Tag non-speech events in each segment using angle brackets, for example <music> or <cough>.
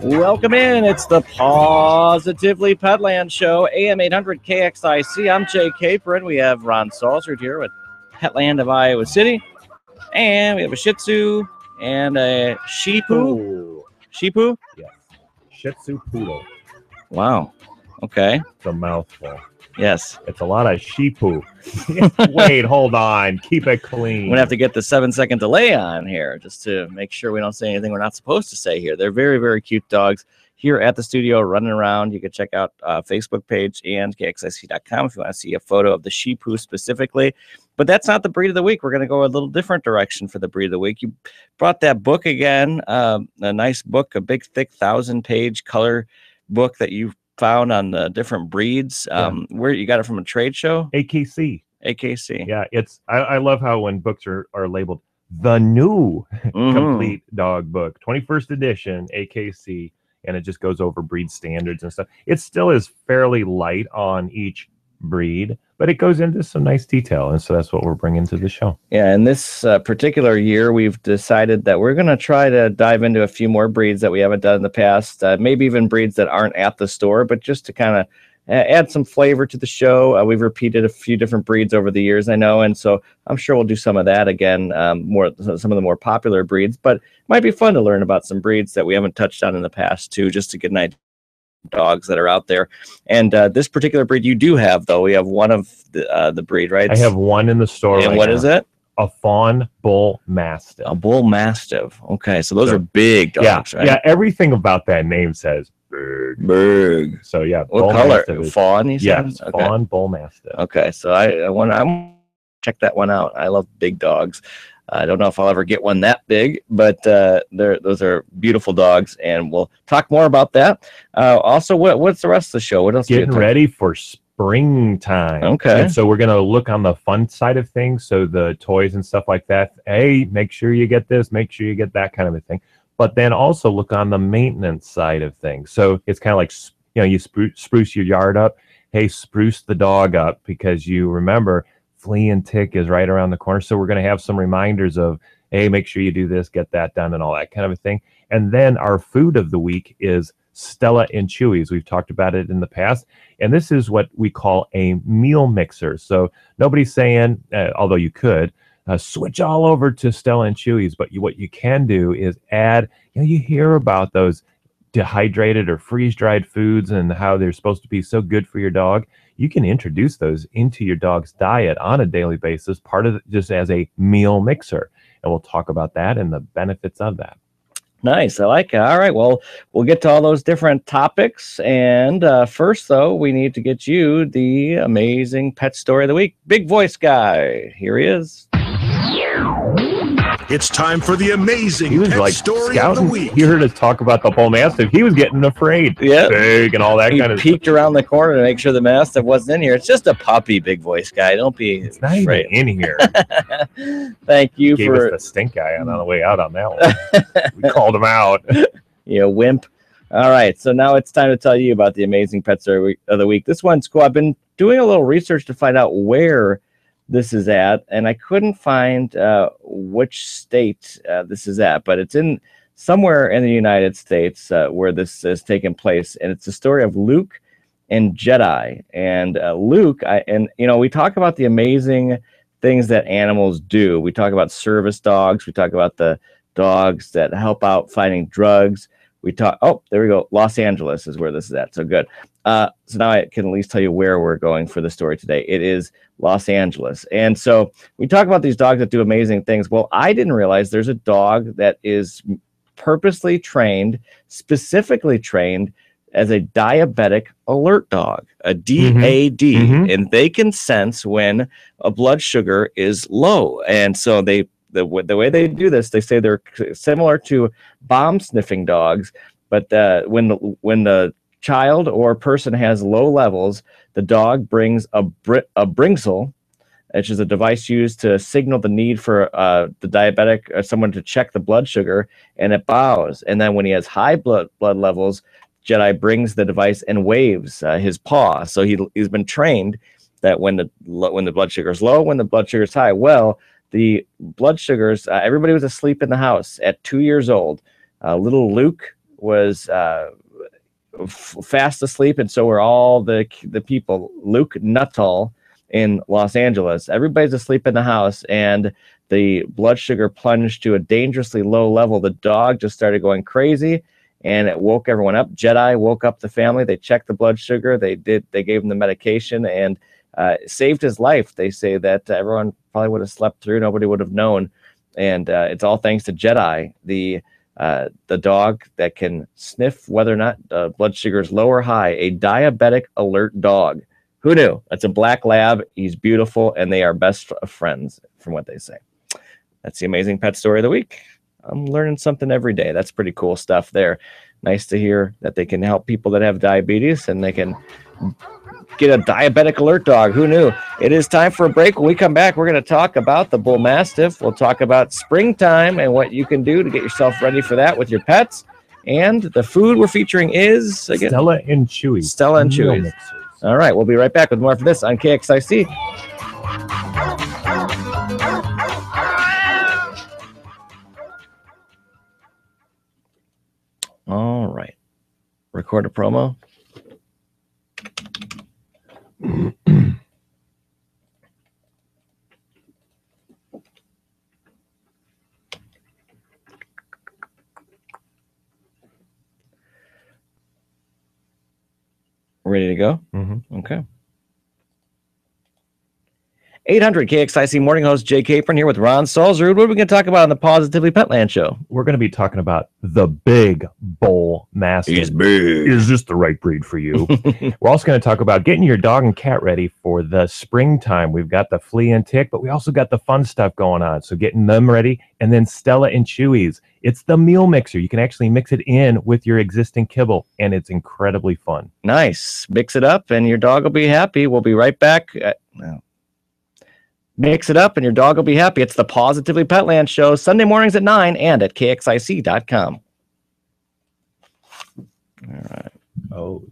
Welcome in. It's the PAWSitively Petland Show, AM 800 KXIC. I'm Jay Capron. We have Ron Salzard here with Petland of Iowa City. And we have a Shih Tzu and a Shipu. Ooh, Shipu? yes. Shih Tzu Poodle. Wow. Okay. It's a mouthful. Yes. It's a lot of sheepoo. <laughs> Wait, hold on. Keep it clean. We're going to have to get the seven second delay on here just to make sure we don't say anything we're not supposed to say here. They're very, very cute dogs here at the studio running around. You can check out uh, Facebook page and kxic.com if you want to see a photo of the Shipu specifically. But that's not the breed of the week. We're going to go a little different direction for the breed of the week. You brought that book again, um, a nice book, a big, thick, thousand page color book that you found on the different breeds. Um, Where you got it from a trade show? AKC. AKC. Yeah, it's I, I love how when books are, are labeled the new <laughs> Mhm. complete dog book, 21st edition, AKC, and it just goes over breed standards and stuff. It still is fairly light on each breed, but it goes into some nice detail. And so that's what we're bringing to the show. Yeah, in this uh, particular year, we've decided that we're going to try to dive into a few more breeds that we haven't done in the past. Uh, maybe even breeds that aren't at the store, but just to kind of add some flavor to the show. Uh, we've repeated a few different breeds over the years, I know, and so I'm sure we'll do some of that again. Um, more some of the more popular breeds, but it might be fun to learn about some breeds that we haven't touched on in the past too, just to get an idea. Dogs that are out there, and uh, this particular breed you do have though. We have one of the uh, the breed, right? I have one in the store. And right what now. is it? A fawn bull mastiff. A bull mastiff. Okay, so those So- are big dogs, yeah, right? yeah. Everything about that name says big. Big. So yeah, What bull color? mastiff Fawn. You said? Yes, Okay. fawn bull mastiff. Okay, so I, I want I'm check that one out. I love big dogs. I don't know if I'll ever get one that big, but uh, they're those are beautiful dogs, and we'll talk more about that. Uh, also, what what's the rest of the show? What else? Getting ready for springtime. Okay. And so we're gonna look on the fun side of things. So the toys and stuff like that. Hey, make sure you get this. Make sure you get that kind of a thing. But then also look on the maintenance side of things. So it's kind of like you know you spruce, spruce your yard up. Hey, spruce the dog up because you remember flea and tick is right around the corner. So we're going to have some reminders of, hey, make sure you do this, get that done, and all that kind of a thing. And then our food of the week is Stella and Chewy's. We've talked about it in the past. And this is what we call a meal mixer. So nobody's saying, uh, although you could, uh, switch all over to Stella and Chewy's. But you, what you can do is add, you know, you hear about those dehydrated or freeze dried foods and how they're supposed to be so good for your dog you can introduce those into your dog's diet on a daily basis, part of just as a meal mixer. And we'll talk about that and the benefits of that. Nice. I like it. All right. Well, we'll get to all those different topics. And uh, first, though, we need to get you the amazing pet story of the week. Big voice guy. Here he is. It's time for the amazing He was pet like story of the week. He heard us talk about the bull mastiff. He was getting afraid. Yeah. Big and all that He kind of peeked around the corner to make sure the mastiff wasn't in here. It's just a puppy, big voice guy. Don't be It's not even afraid. in here. <laughs> Thank you Gave for us the stink eye on the way out on that one. we called him out. <laughs> you know, wimp. All right, so now it's time to tell you about the amazing pet story of the week. This one's cool. I've been doing a little research to find out where this is at, and I couldn't find uh, which state uh, this is at, but it's in somewhere in the United States uh, where this is taking place, and it's the story of Luke and Jedi. And uh, Luke, I and you know, we talk about the amazing things that animals do. We talk about service dogs. We talk about the dogs that help out fighting drugs. We talk. Oh, there we go. Los Angeles is where this is at. So good. Uh, so now I can at least tell you where we're going for the story today. It is Los Angeles, and so we talk about these dogs that do amazing things. Well, I didn't realize there's a dog that is purposely trained, specifically trained as a diabetic alert dog, a DAD, Mhm. and they can sense when a blood sugar is low, and so they the the way they do this, they say they're similar to bomb sniffing dogs, but uh, when the when the child or person has low levels, the dog brings a br- a bringsel, which is a device used to signal the need for uh, the diabetic or someone to check the blood sugar, and it bows. And then when he has high blood blood levels, Jedi brings the device and waves uh, his paw. So he he's been trained that when the when the blood sugar is low, when the blood sugar is high. Well, the blood sugars. Uh, everybody was asleep in the house at two years old. Uh, little Luke was uh, f- fast asleep, and so were all the the people. Luke Nuttall in Los Angeles. Everybody's asleep in the house, and the blood sugar plunged to a dangerously low level. The dog just started going crazy, and it woke everyone up. Jedi woke up the family. They checked the blood sugar. They did. They gave him the medication and uh, saved his life. They say that everyone probably would have slept through. Nobody would have known, and uh, it's all thanks to Jedi, the uh, the dog that can sniff whether or not uh, blood sugar is low or high. A diabetic alert dog. Who knew? That's a black lab. He's beautiful, and they are best of friends, from what they say. That's the amazing pet story of the week. I'm learning something every day. That's pretty cool stuff there. Nice to hear that they can help people that have diabetes and they can get a diabetic alert dog. Who knew? It is time for a break. When we come back, we're going to talk about the bull mastiff. We'll talk about springtime and what you can do to get yourself ready for that with your pets. And the food we're featuring is again Stella and Chewy. Stella and Chewy. All right, we'll be right back with more for this on KXIC. All right. Record a promo. Ready to go? Mhm. Okay. 800 KXIC morning host Jay Capron here with Ron Salzrud. What are we going to talk about on the PAWSitively Petland show? We're going to be talking about the big bull mastiff. big. Is this the right breed for you? <laughs> We're also going to talk about getting your dog and cat ready for the springtime. We've got the flea and tick, but we also got the fun stuff going on. So getting them ready, and then Stella and Chewy's. It's the meal mixer. You can actually mix it in with your existing kibble, and it's incredibly fun. Nice. Mix it up and your dog will be happy. We'll be right back. Uh, no. Mix it up and your dog will be happy. It's the PAWSitively Petland show, Sunday mornings at 9 and at kxic.com. All right. Oh,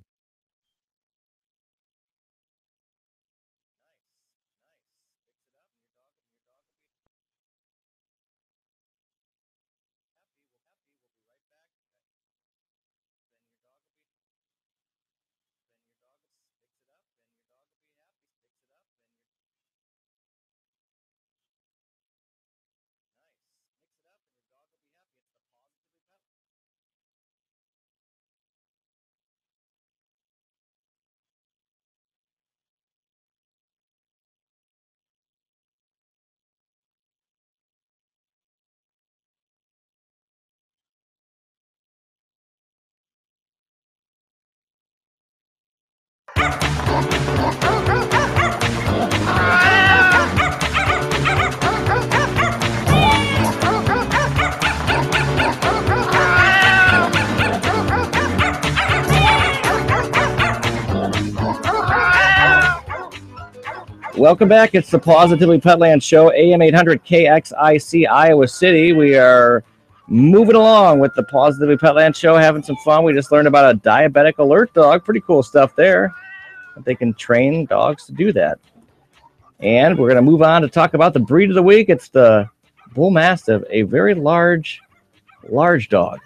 Welcome back. It's the PAWSitively Petland Show, AM 800 KXIC, Iowa City. We are moving along with the PAWSitively Petland Show, having some fun. We just learned about a diabetic alert dog. Pretty cool stuff there. They can train dogs to do that. And we're going to move on to talk about the breed of the week. It's the Bull Mastiff, a very large, large dog.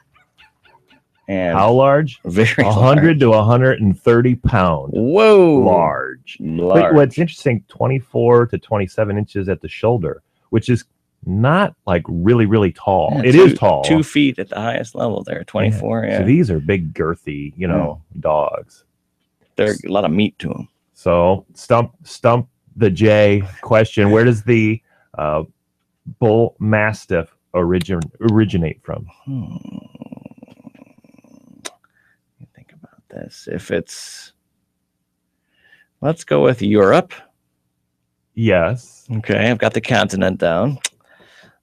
And how large? very 100 to 130 pounds. Whoa. Large. Large. what's interesting, 24 to 27 inches at the shoulder, which is not like really, really tall. Yeah, It is two- tall. Two feet at the highest level there, 24. Yeah. So these are big, girthy, you know, dogs. There's a lot of meat to them. So stump, stump the J question. Where does the uh, bull mastiff origin originate from? Hmm. Let me think about this. If it's, let's go with Europe. Yes. Okay, I've got the continent down.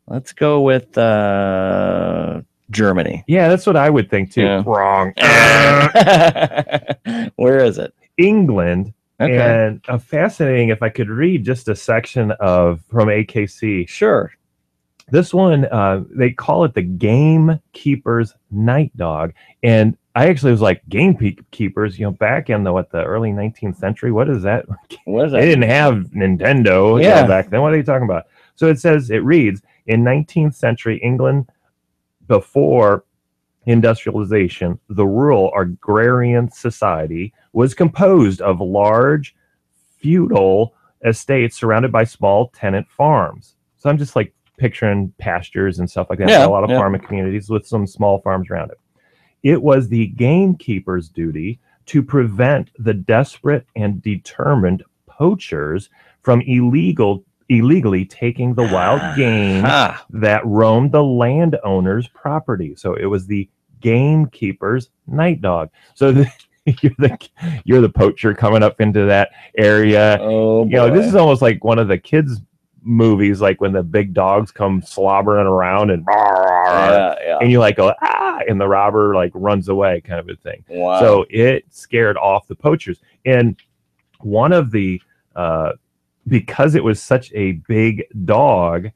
Let's go with uh, Germany. Yeah, that's what I would think too. Yeah. Wrong. <laughs> <laughs> Where is it? England. Okay, And uh, fascinating if I could read just a section of from AKC. sure. This one, uh, they call it the gamekeeper's night dog. And I actually was like, gamekeepers, you know, back in the what the early 19th century, what is that? <laughs> What is They didn't have Nintendo Yeah. back then. What are you talking about? So it says, it reads, in 19th century England, before industrialization, the rural agrarian society was composed of large feudal estates surrounded by small tenant farms. So I'm just like picturing pastures and stuff like that. Yeah, a lot of yeah. farming communities with some small farms around it. It was the gamekeeper's duty to prevent the desperate and determined poachers from illegal illegally taking the wild game Ah, that roamed the landowner's property. So it was the gamekeeper's night dog. So the, <laughs> you're the you're the poacher coming up into that area. oh, You know, this is almost like one of the kids' movies, like when the big dogs come slobbering around and yeah, yeah. and you like go ah, and the robber like runs away, kind of a thing. Wow. So it scared off the poachers. And one of the, uh, because it was such a big dog,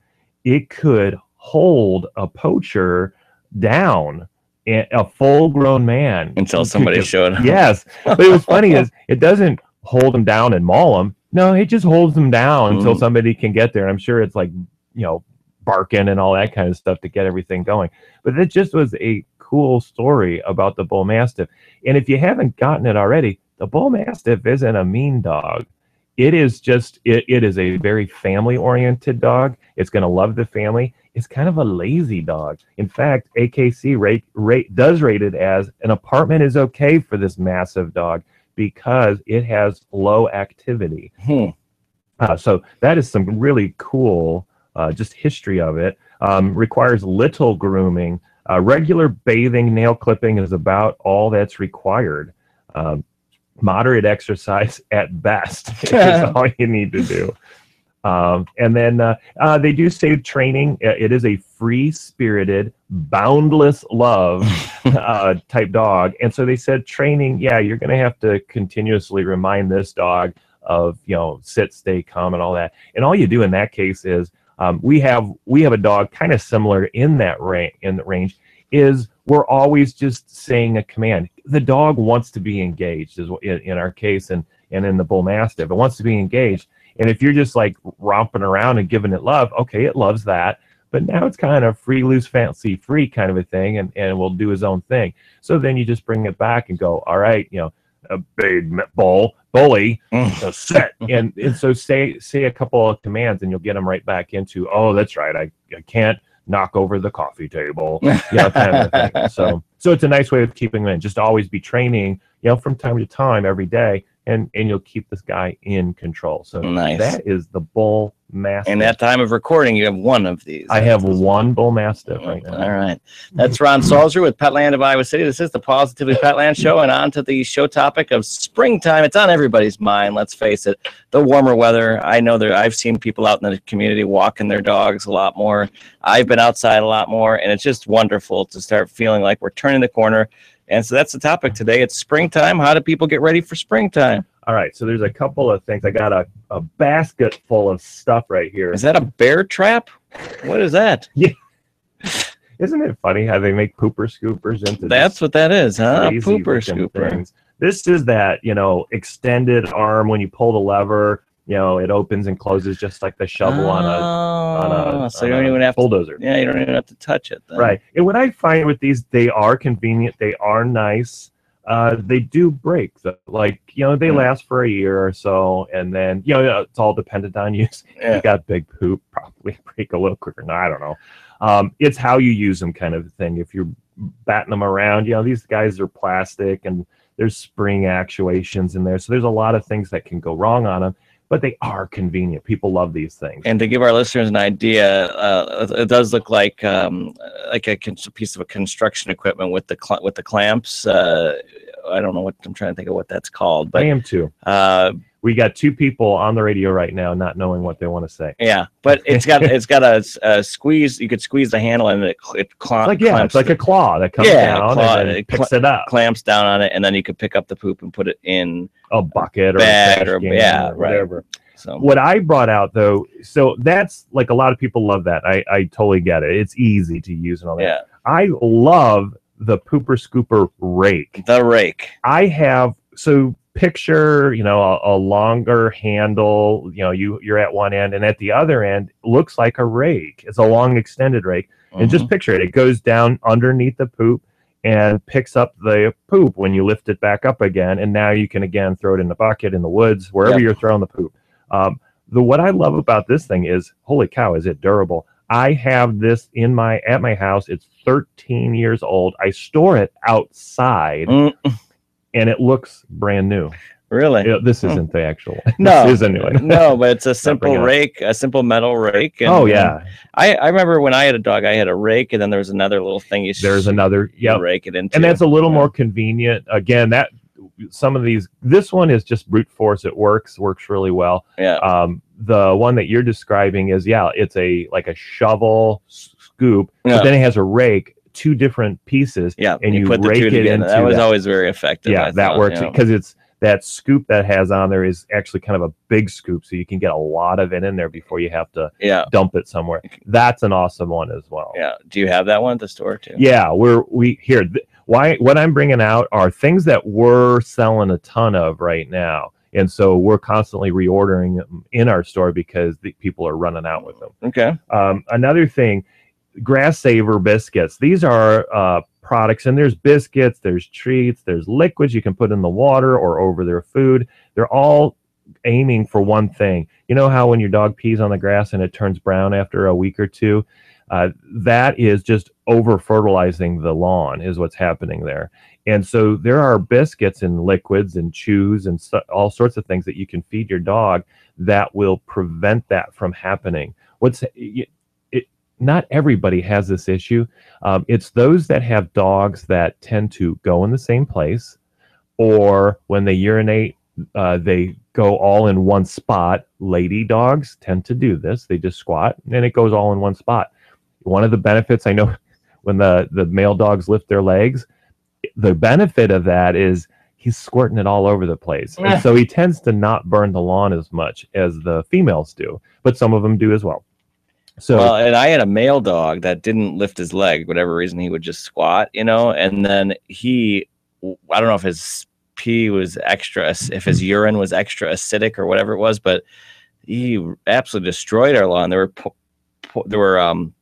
it could hold a poacher down, a a full grown man. until somebody just- showed up. Yes. But it was funny <laughs> is it doesn't hold him down and maul him. No, it just holds him down until Mm. somebody can get there. And I'm sure it's like, you know, barking and all that kind of stuff to get everything going. But it just was a cool story about the bull mastiff. And if you haven't gotten it already, the bull mastiff isn't a mean dog. It is just it, it is a very family oriented dog. It's going to love the family. It's kind of a lazy dog. In fact, AKC rate, rate does rate it as an apartment is okay for this massive dog because it has low activity. Hmm. Uh, so that is some really cool, uh, just history of it. Um, requires little grooming. Uh, regular bathing, nail clipping is about all that's required. Um, moderate exercise <laughs> at best <laughs> is all you need to do. Um, and then uh, uh, they do say training. uh, It is a free spirited, boundless love <laughs> uh, type dog. And so they said training, yeah, you're going to have to continuously remind this dog of, you know, sit, stay calm and all that. And all you do in that case is um, we have we have a dog kind of similar in that range in the range is we're always just saying a command. The dog wants to be engaged is in, in our case and and in the bull mastiff. It wants to be engaged. And if you're just like romping around and giving it love, okay, it loves that. But now it's kind of free, loose, fancy, free kind of a thing, and, and will do his own thing. So then you just bring it back and go, all right, you know, a big bull, bully, Mm. uh, set. <laughs> and, and so say say a couple of commands and you'll get them right back into, oh, that's right, I, I can't knock over the coffee table. <laughs> Yeah, kind of thing. So so it's a nice way of keeping them in. Just always be training, you know, from time to time every day, and and you'll keep this guy in control. So Nice. that is the bull mastiff. And that time of recording, you have one of these. I have one bull mastiff right now. All right. That's Ron Salzer with Petland of Iowa City. This is the PAWSitively Petland Show, and on to the show topic of springtime. It's on everybody's mind, let's face it. The warmer weather. I know that I've seen people out in the community walking their dogs a lot more. I've been outside a lot more, and it's just wonderful to start feeling like we're turning the corner. And so that's the topic today. It's springtime. How do people get ready for springtime? All right, so there's a couple of things. I got a, a basket full of stuff right here. Is that a bear trap? What is that? <laughs> Isn't it funny how they make pooper scoopers into That's what that is, huh? Pooper scooper. things? This is that, you know, extended arm when you pull the lever, you know, it opens and closes just like the shovel on a on a, Oh, so you don't a even have to. bulldozer. Yeah, you don't even have to touch it. Then. Right. And what I find with these, they are convenient, they are nice. Uh, they do break. though. Like, you know, they Mm. last for a year or so, and then, you know, it's all dependent on <laughs> you. Yeah. You got big poop, probably <laughs> break a little quicker. No, I don't know. Um, it's how you use them kind of thing. If you're batting them around, you know, these guys are plastic and there's spring actuations in there. So there's a lot of things that can go wrong on them, but they are convenient. People love these things. And to give our listeners an idea, uh, it does look like um, like a piece of a construction equipment with the cl- with the clamps. Uh, I don't know what I'm trying to think of what that's called, I am too. uh, We got two people on the radio right now not knowing what they want to say. yeah. But it's got it's got a, a squeeze. You could squeeze the handle and it cl- it cl- like yeah, clamps it's like a claw that comes Yeah, down claw, and it picks it up. clamps down on it, and then you could pick up the poop and put it in. a bucket or Bag a or- yeah, or right. whatever. So What I brought out though, so that's like a lot of people love that. I, I totally get it. It's easy to use and all that. yeah, I love the pooper scooper rake. the rake. I have so picture, you know, a, a longer handle, you know, you you're at one end and at the other end looks like a rake. It's a long extended rake. And Mm-hmm. just picture it. It goes down underneath the poop and picks up the poop when you lift it back up again. And now you can again throw it in the bucket, in the woods, wherever Yep. you're throwing the poop. Um, the what I love about this thing is, holy cow, is it durable? I have this in my at my house. It's 13 years old. I store it outside, Mm, and it looks brand new. really? Yeah, this Hmm. isn't the actual. <laughs> No, this is a new one. no, <laughs> but it's a simple bringing it up. rake, a simple metal rake. And, oh yeah, I, I remember when I had a dog, I had a rake, and then there was another little thing you there's another. Yeah, rake it into. and that's a little Yeah. more convenient. Again, that some of these. This one is just brute force. It works. Works really well. yeah. Um, the one that you're describing is yeah, it's a like a shovel scoop, Yeah. but then it has a rake, two different pieces. Yeah, and you put the two it together. into that was that. always very effective. yeah, I that thought, works you know. because it's that scoop that has on there is actually kind of a big scoop, so you can get a lot of it in there before you have to Yeah, dump it somewhere. That's an awesome one as well. yeah. Do you have that one at the store too? Yeah, we're we here. Th- why what I'm bringing out are things that we're selling a ton of right now, and so we're constantly reordering them in our store because the people are running out with them. Okay. Um, another thing, grass saver biscuits. These are uh, products, and there's biscuits, there's treats, there's liquids you can put in the water or over their food. They're all aiming for one thing. You know how when your dog pees on the grass and it turns brown after a week or two? Uh, that is just over fertilizing the lawn, is what's happening there. And so there are biscuits and liquids and chews and so, all sorts of things that you can feed your dog that will prevent that from happening. What's not everybody has this issue. Um, it's those that have dogs that tend to go in the same place, or when they urinate, uh, they go all in one spot. Lady dogs tend to do this; they just squat and it goes all in one spot. One of the benefits I know <laughs> when the the male dogs lift their legs, the benefit of that is he's squirting it all over the place, and <laughs> so he tends to not burn the lawn as much as the females do, but some of them do as well. So well, and I had a male dog that didn't lift his leg, whatever reason he would just squat, you know, and then he, I don't know if his pee was extra, if his urine was extra acidic or whatever it was, but he absolutely destroyed our lawn. There were, po- po- there were, um,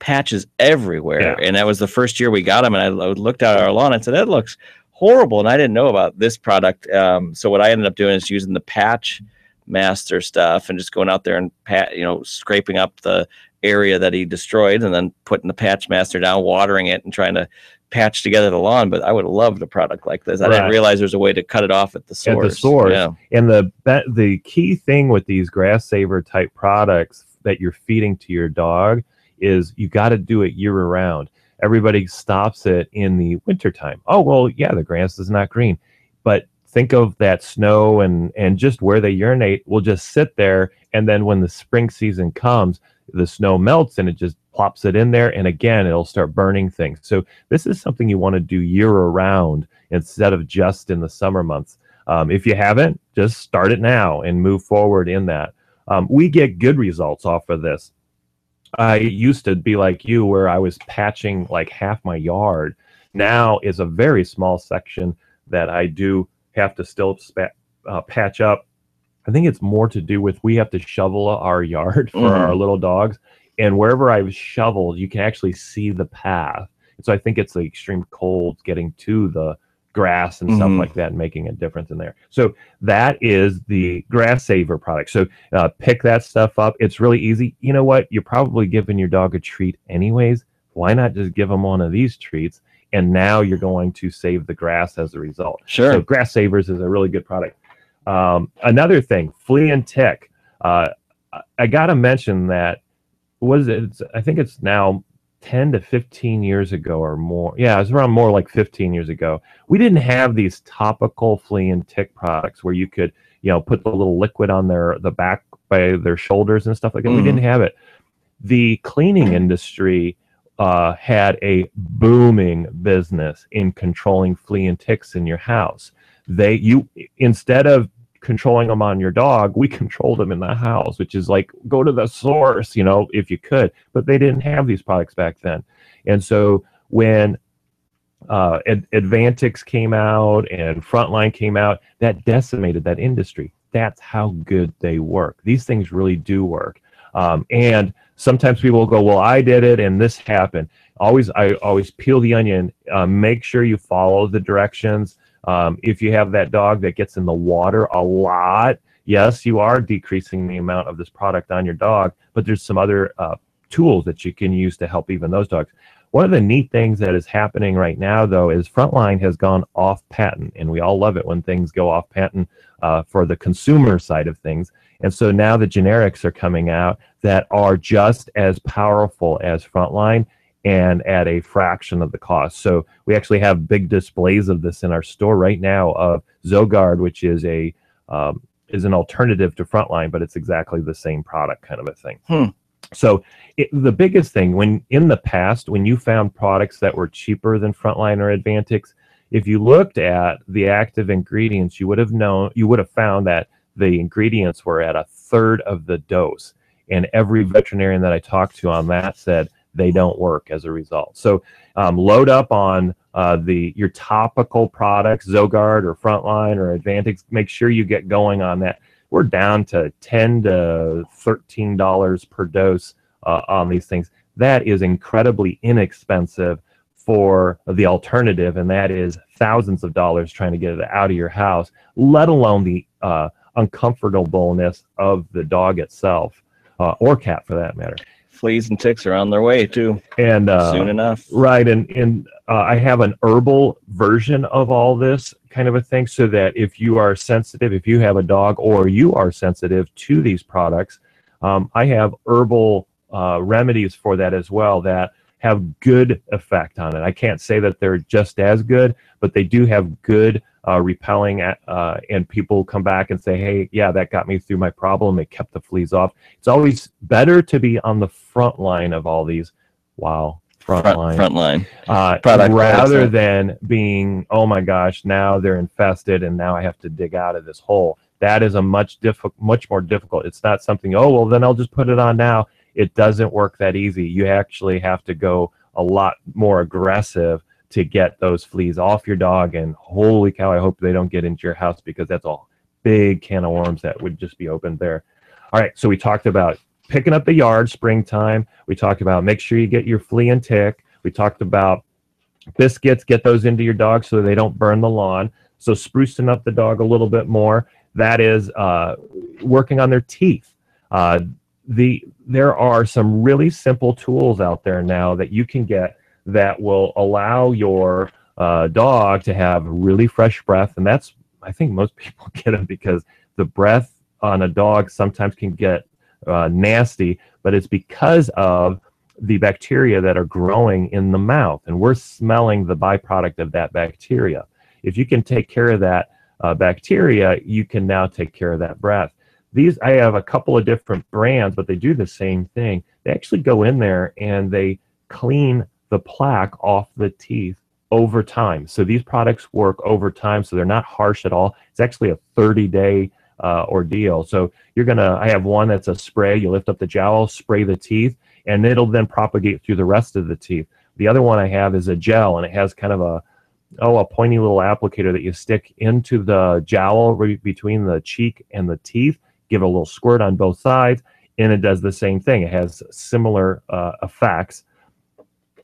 patches everywhere. Yeah. And that was the first year we got him. And I lo- looked at our lawn and said, that looks horrible. And I didn't know about this product. Um, so what I ended up doing is using the patch master stuff and just going out there and pat, you know, scraping up the area that he destroyed and then putting the patch master down, watering it and trying to patch together the lawn. But I would have loved a product like this. I didn't realize there's a way to cut it off at the source. At the source. Yeah. And the the key thing with these grass saver type products that you're feeding to your dog is you got to do it year round. Everybody stops it in the wintertime. Oh well, yeah, the grass is not green, but think of that snow and and just where they urinate will just sit there, and then when the spring season comes, the snow melts and it just plops it in there, and again it'll start burning things. So this is something you want to do year around instead of just in the summer months. Um, if you haven't, just start it now and move forward in that. Um, we get good results off of this. I used to be like you, where I was patching like half my yard. Now is a very small section that I do have to still spa- uh, patch up. I think it's more to do with we have to shovel our yard <laughs> for Mhm. our little dogs, and wherever I've shoveled, you can actually see the path. So I think it's the extreme cold getting to the grass and stuff Mhm. like that, and making a difference in there. So that is the grass saver product. So uh, pick that stuff up. It's really easy. You know what? You're probably giving your dog a treat anyways. Why not just give them one of these treats? And now you're going to save the grass as a result. Sure. So Grass Savers is a really good product. Um, another thing, flea and tick. Uh, I- I got to mention that was it? It's, I think it's now 10 to 15 years ago or more. Yeah, it's around more like 15 years ago. We didn't have these topical flea and tick products where you could, you know, put the little liquid on their the back by their shoulders and stuff like that. We Mhm. didn't have it. The cleaning industry uh, had a booming business in controlling flea and ticks in your house. They you instead of controlling them on your dog, we <laughs> controlled them in the house, which is like go to the source, you know, if you could. But they didn't have these products back then, and so when uh, Ad- Advantix came out and Frontline came out, that decimated that industry. That's how good they work. These things really do work. Um, and sometimes people will go, "Well, I did it, and this happened." Always, I always peel the onion. Uh, make sure you follow the directions. Um, if you have that dog that gets in the water a lot, yes, you are decreasing the amount of this product on your dog, but there's some other uh, tools that you can use to help even those dogs. One of the neat things that is happening right now, though, is Frontline has gone off patent, and we all love it when things go off patent uh, for the consumer side of things. And so now the generics are coming out that are just as powerful as Frontline and at a fraction of the cost. So we actually have big displays of this in our store right now of ZoGuard, which is a um, is an alternative to Frontline, but it's exactly the same product kind of a thing. Hmm. So it, the biggest thing when in the past when you found products that were cheaper than Frontline or Advantix, if you looked at the active ingredients, you would have known you would have found that the ingredients were at a third of the dose. And every veterinarian that I talked to on that said they don't work as a result. So um, load up on uh, the your topical products, ZoGuard or Frontline or Advantix. Make sure you get going on that we're down to 10 to 13 dollars per dose uh, on these things that is incredibly inexpensive for the alternative and that is thousands of dollars trying to get it out of your house let alone the uh, uncomfortableness of the dog itself uh, or cat for that matter Fleas and ticks are on their way too, and uh, soon enough. Right, and and uh, I have an herbal version of all this kind of a thing, so that if you are sensitive, if you have a dog or you are sensitive to these products, um, I have herbal uh, remedies for that as well that have good effect on it. I can't say that they're just as good, but they do have good uh, repelling, uh, and people come back and say, "Hey, yeah, that got me through my problem. It kept the fleas off." It's always better to be on the front line of all these. Wow, front, Front, line, front line. uh, <laughs> product rather products, than being, "Oh my gosh, now they're infested, and now I have to dig out of this hole." That is a much diff- much more difficult. It's not something. Oh well, then I'll just put it on now. It doesn't work that easy. You actually have to go a lot more aggressive to get those fleas off your dog. And holy cow, I hope they don't get into your house because that's a big can of worms that would just be opened there. All right, so we talked about picking up the yard springtime. We talked about make sure you get your flea and tick. We talked about biscuits, get those into your dog so they don't burn the lawn. So sprucing up the dog a little bit more. That is uh, working on their teeth. Uh, the there are some really simple tools out there now that you can get that will allow your uh, dog to have really fresh breath, and that's I think most <laughs> people get it because the breath on a dog sometimes can get uh, nasty, but it's because of the bacteria that are growing in the mouth, and we're smelling the byproduct of that bacteria. If you can take care of that uh, bacteria, you can now take care of that breath. These I have a couple of different brands, but they do the same thing. They actually go in there and they clean the plaque off the teeth over time. So these products work over time, so they're not harsh at all. It's actually a 30 day uh, ordeal. So you're gonna, I have one that's a spray. You lift up the jowl, spray the teeth, and it'll then propagate through the rest of the teeth. The other one I have is a gel, and it has kind of a oh a pointy little applicator that you stick into the jowl between the cheek and the teeth. Give a little squirt on both sides, and it does the same thing. It has similar uh, effects.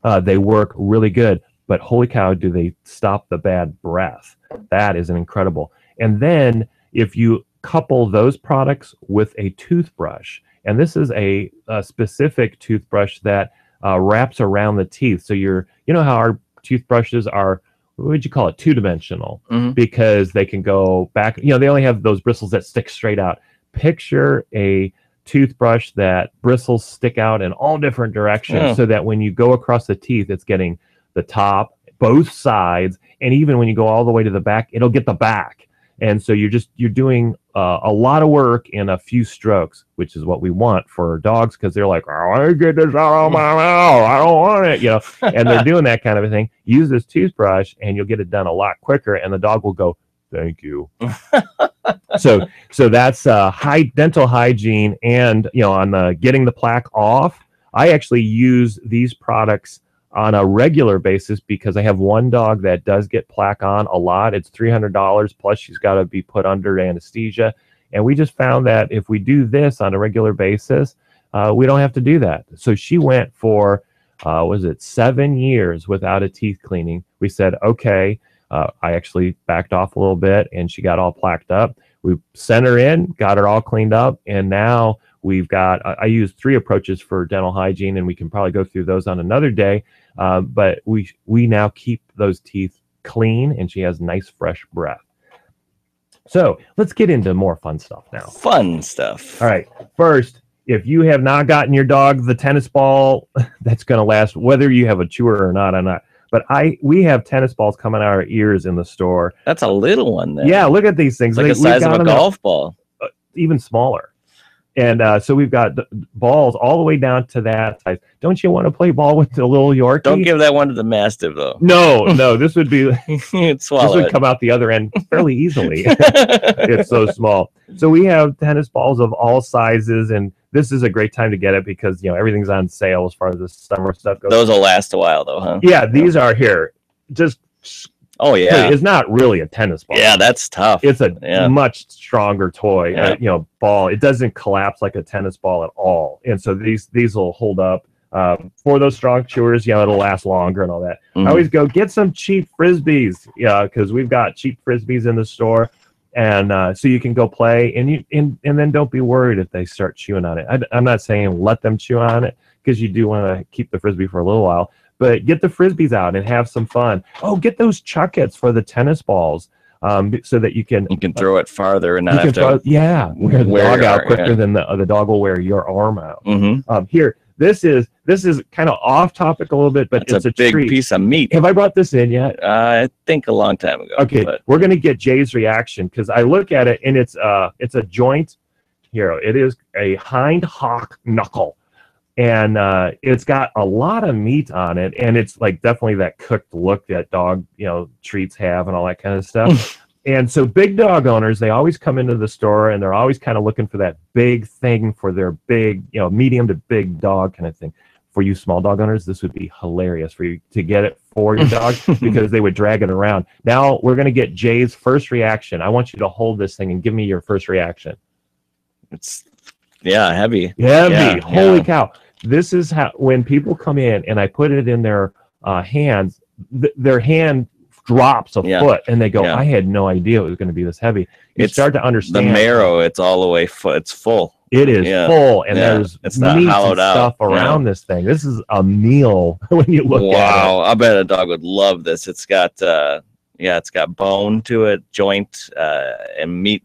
Uh, they work really good, but holy cow, do they stop the bad breath? That is an incredible. And then if you couple those products with a toothbrush, and this is a, a specific toothbrush that uh, wraps around the teeth. So you're, you know how our toothbrushes are, what would you call it, two dimensional, Mhm. because they can go back. You know, they only have those bristles that stick straight out. Picture a toothbrush that bristles stick out in all different directions, Yeah. so that when you go across the teeth, it's getting the top, both sides, and even when you go all the way to the back, it'll get the back. And so you're just you're doing uh, a lot of work in a few strokes, which is what we want for dogs because they're like, I want to get this out of my mouth. I don't want it, you know. And they're <laughs> doing that kind of a thing. Use this toothbrush, and you'll get it done a lot quicker. And the dog will go, "Thank you." so so that's uh, high dental hygiene, and you know, on the getting the plaque off. I actually use these products on a regular basis because I have one dog that does get plaque on a lot. It's $300 plus she's got to be put under anesthesia. And we just found that if we do this on a regular basis, uh, we don't have to do that. So she went for, uh, was it seven years without a teeth cleaning? We said, okay. Uh, I actually backed off a little bit and she got all plaqued up. We sent her in, got her all cleaned up, and now we've got. I, I use three approaches for dental hygiene, and we can probably go through those on another day. Uh, but we we now keep those teeth clean, and she has nice fresh breath. So let's get into more fun stuff now. Fun stuff. All right. First, if you have not gotten your dog the tennis ball, <laughs> that's going to last whether you have a chewer or not. I'm not. But I we have tennis balls coming out our ears in the store. That's a little one there. Yeah, look at these things. It's like They- the size of a at- golf ball. even smaller. And uh, so we've got the balls all the way down to that size. Don't you want to play ball with the little Yorkie? Don't give that one to the mastiff though. no, no. This would be <laughs> this would it. come out the other end fairly easily. <laughs> <laughs> it's so small. So we have tennis balls of all sizes, and this is a great time to get it because you know everything's on sale as far as the summer stuff goes. Those will last a while though, huh? yeah, these are here. Just Oh yeah. it's not really a tennis ball. Yeah, that's tough. it's a Yeah. much stronger toy Yeah. uh, you know ball it doesn't collapse like a tennis ball at all and so these these will hold up um, for those strong chewers you know it'll last longer and all that Mhm. i always go get some cheap frisbees yeah because we've got cheap frisbees in the store and uh, so you can go play and you and, and then don't be worried if they start chewing on it I, i'm not saying let them chew on it because you do want to keep the frisbee for a little while but get the frisbees out and have some fun oh get those Chuckits for the tennis balls um, so that you can you can throw it farther and you not can have to. throw, yeah, wear the wear dog out quicker yeah. than the uh, the dog will wear your arm out. hmm Um, here, this is this is kind of off topic a little bit, but It's, it's, a, big treat. piece of meat. Have I brought this in yet? Uh, I think a long time ago. Okay, but we're gonna get Jay's reaction because I look at it and it's uh it's a joint. Here, it is a hind hock knuckle, and uh, it's got a lot of meat on it, and it's like definitely that cooked look that dog you know treats have and all that kind of stuff. <laughs> and so big dog owners, they always come into the store and they're always kind of looking for that big thing for their big, you know, medium to big dog kind of thing. For you small dog owners, this would be hilarious for you to get it for your dog <laughs> because they would drag it around. Now we're going to get Jay's first reaction. I want you to hold this thing and give me your first reaction. it's yeah, heavy. Heavy. Yeah, Holy yeah. cow. This is how, when people come in and I put it in their uh, hands, th- their hand drops a Yeah. foot and they go, Yeah. I had no idea it was going to be this heavy. You It's start to understand The marrow, it's all the way. Fu- it's full. It is Yeah. full and there's It's not meat hollowed and out. stuff Yeah. around this thing. This is a meal <laughs> when you look at it. wow, I bet a dog would love this. It's got uh, yeah, it's got bone to it, joint, uh, and meat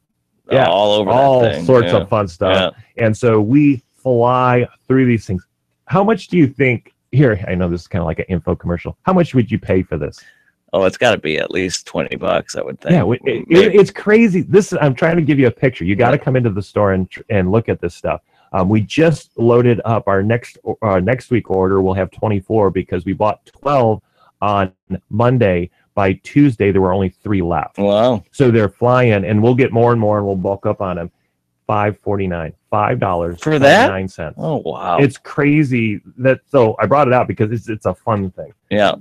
uh, Yeah, all over All that thing. sorts yeah. of fun stuff. Yeah. And so we fly through these things. How much do you think? Here, I know this is kind of like an info commercial. How much would you pay for this? Oh, it's got to be at least twenty bucks, I would think. Yeah, it, it- it's crazy. This I'm trying to give you a picture. You got to come into the store and and look at this stuff. Um, we just loaded up our next uh, next week order. We'll have 24 because we bought 12 on Monday. By Tuesday, there were only three left. wow. So they're flying, and we'll get more and more, and we'll bulk up on them. Five forty nine, five dollars For that? nine cents. Oh wow. It's crazy that. So I brought it out because it's it's a fun thing. yeah.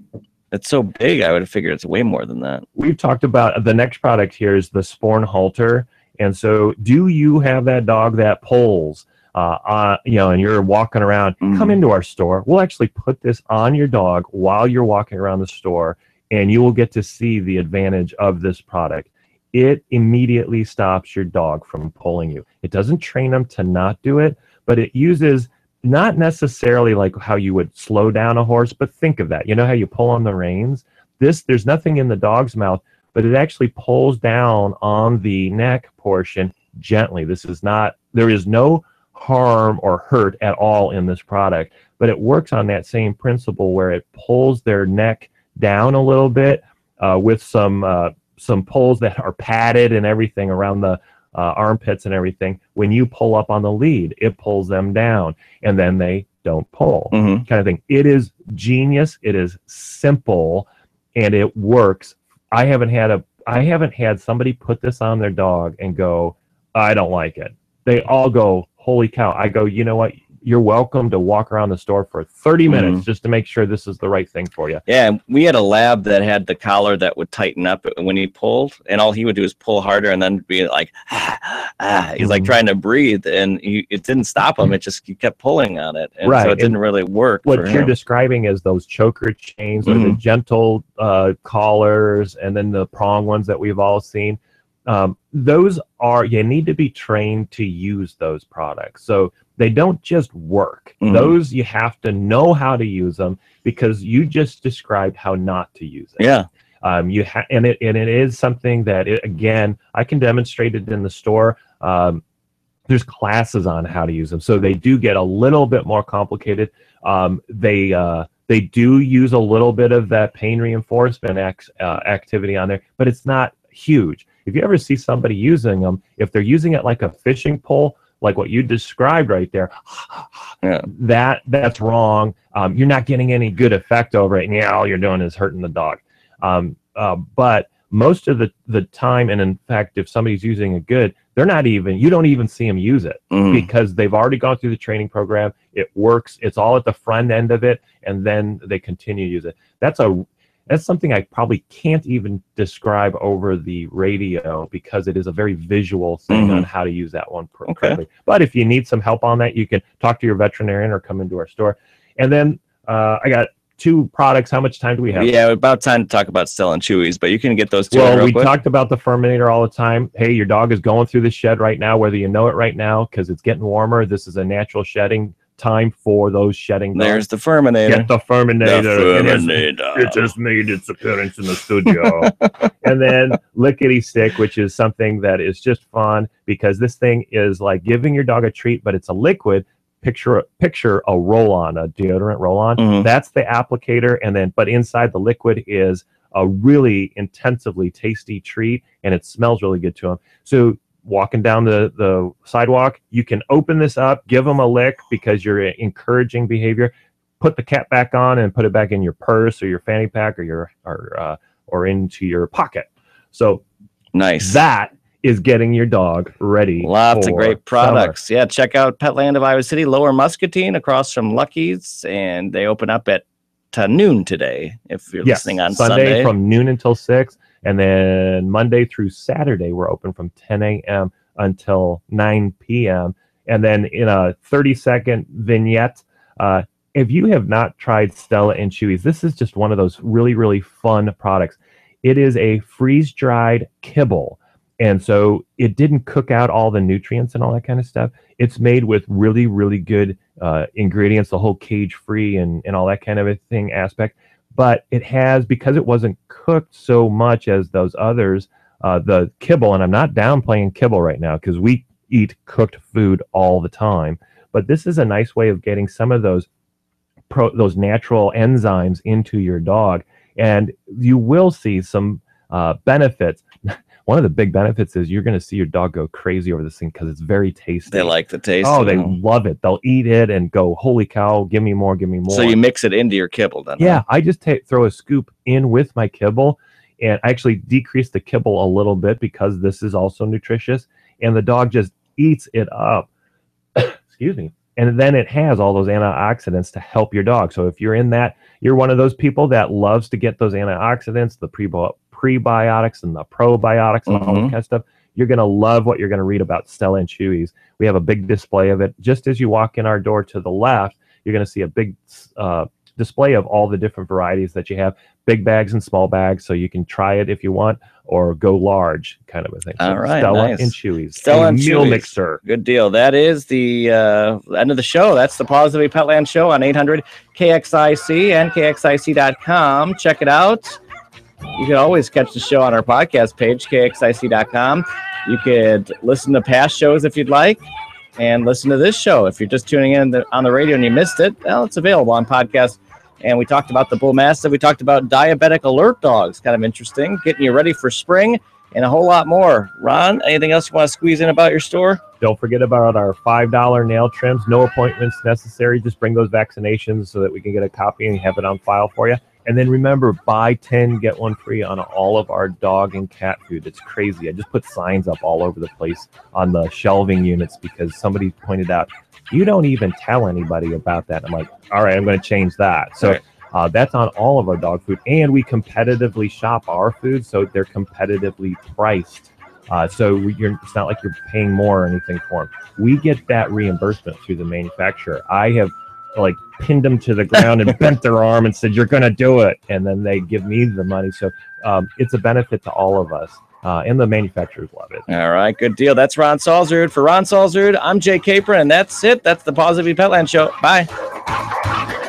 It's so big. I would have figured it's way more than that. we've talked about the next product here is the Sporn halter. And so, do you have that dog that pulls? Uh, on, you know, and you're walking around, Mhm. come into our store. We'll actually put this on your dog while you're walking around the store, and you will get to see the advantage of this product. It immediately stops your dog from pulling you. It doesn't train them to not do it, but it uses not necessarily like how you would slow down a horse, but think of that. You know how you pull on the reins? This there's nothing in the dog's mouth, but it actually pulls down on the neck portion gently. This is not there is no harm or hurt at all in this product, but it works on that same principle where it pulls their neck down a little bit uh, with some uh, some pulls that are padded and everything around the uh, armpits and everything. When you pull up on the lead, it pulls them down, and then they don't pull hmm kind of thing. It is genius. It is simple, and it works. I haven't had a I haven't had somebody put this on their dog and go, I don't like it. They all go, holy cow! I go, you know what? You're welcome to walk around the store for 30 minutes Mhm. just to make sure this is the right thing for you. Yeah, we had a lab that had the collar that would tighten up when he pulled, and all he would do is pull harder and then be like, <sighs> ah, ah. he's like Mhm. trying to breathe, and he, it didn't stop him. It just he kept pulling on it, and so Right, it didn't really work. What you're him. describing is those choker chains or the Mhm. gentle uh, collars and then the prong ones that we've all seen. Um, those are, you need to be trained to use those products. So they don't just work. Mhm. Those you have to know how to use them because you just described how not to use it. yeah, Um, you ha- and it and it is something that it, again I can demonstrate it in the store. Um, there's classes on how to use them, so they do get a little bit more complicated. Um, they uh, they do use a little bit of that pain reinforcement ac- uh, activity on there, but it's not huge. If you ever see somebody using them, if they're using it like a fishing pole, like what you described right there, Yeah. that that's wrong. Um, you're not getting any good effect over it, and yeah, all you're doing is hurting the dog. Um, uh, but most of the the time, and in fact, if somebody's using a good, they're not even. You don't even see them use it Mhm. because they've already gone through the training program. It works. It's all at the front end of it, and then they continue to use it. That's a that's something I probably can't even describe over the radio because it is a very visual thing Mhm. on how to use that one pr- Okay. But if you need some help on that, you can talk to your veterinarian or come into our store. And then uh, I got two products. How much time do we have? yeah. About time to talk about Stella and Chewy's, but you can get those two. Well, real we quick. talked about the FURminator all the time. Hey, your dog is going through the shed right now, whether you know it right now because it's getting warmer. This is a natural shedding time for those shedding. There's the FURminator. Get the FURminator. It has- It just made its appearance in the studio. <laughs> and then Lickety Stik, which is something that is just fun because this thing is like giving your dog a treat, but it's a liquid. Picture picture a roll on, a deodorant roll on. Mhm. That's the applicator, and then but inside the liquid is a really intensively tasty treat, and it smells really good to them. So walking down the the sidewalk, you can open this up, give them a lick because you're encouraging behavior. Put the cap back on and put it back in your purse or your fanny pack or your or uh, or into your pocket. So Nice. that is getting your dog ready. Lots of great summer. products. Yeah, check out Petland of Iowa City, Lower Muscatine, across from Lucky's, and they open up at to noon today. If you're Yes, listening on Sunday, Sunday, from noon until six, and then Monday through Saturday we're open from 10 a.m. until 9 p.m. And then in a 30 second vignette, uh, if you have not tried Stella and Chewy's, this is just one of those really really fun products. It is a freeze dried kibble. And so it didn't cook out all the nutrients and all that kind of stuff. It's made with really, really good uh, ingredients, the whole cage free and, and all that kind of a thing aspect but it has because it wasn't cooked so much as those others uh, the kibble and i'm not downplaying kibble right now because we eat cooked food all the time but this is a nice way of getting some of those pro those natural enzymes into your dog and you will see some uh, benefits one of the big benefits is you're going to see your dog go crazy over this thing because it's very tasty they like the taste. oh they them. love it they'll eat it and go holy cow give me more give me more So you mix it into your kibble then? yeah, I just ta- throw a scoop in with my kibble, and I actually decrease the kibble a little bit because this is also nutritious, and the dog just eats it up. <coughs> Excuse me. And then it has all those antioxidants to help your dog. So if you're in that, you're one of those people that loves to get those antioxidants, the prebo- prebiotics and the probiotics and all that Mhm. kind of stuff. You're gonna love what you're gonna read about Stella and Chewy's. We have a big display of it. Just as you walk in our door to the left, you're gonna see a big uh, display of all the different varieties that you have big bags and small bags so you can try it if you want or go large kind of a thing so All right, stella nice. and chewy's Stella and meal Chewy's. mixer Good deal. That is the uh, end of the show. That's the PAWSitively Petland show on 800 KXIC and KXIC.com. Check it out. You can always catch the show on our podcast page, KXIC.com. You could listen to past shows if you'd like and listen to this show. If you're just tuning in on the radio and you missed it, well, it's available on podcast. And we talked about the Bull Mastiff. We talked about diabetic alert dogs. Kind of interesting. Getting you ready for spring and a whole lot more. Ron, anything else you want to squeeze in about your store? don't forget about our five dollar nail trims no appointments necessary just bring those vaccinations so that we can get a copy and have it on file for you and then remember buy 10 get one free on all of our dog and cat food it's crazy i just put signs up all over the place on the shelving units because somebody pointed out You don't even tell anybody about that. I'm like, all right, I'm going to change that. So Right. uh, that's on all of our dog food, and we competitively shop our food, so they're competitively priced. Uh, so you're, it's not like you're paying more or anything for them. We get that reimbursement through the manufacturer. I have like pinned them to the ground and bent their arm and said, "You're going to do it," and then they give me the money. So um, it's a benefit to all of us, uh, and the manufacturers love it. All right, good deal. That's Ron Salzrud. For Ron Salzrud, I'm Jay Capron, and that's it. That's the Positive Petland Show. Bye.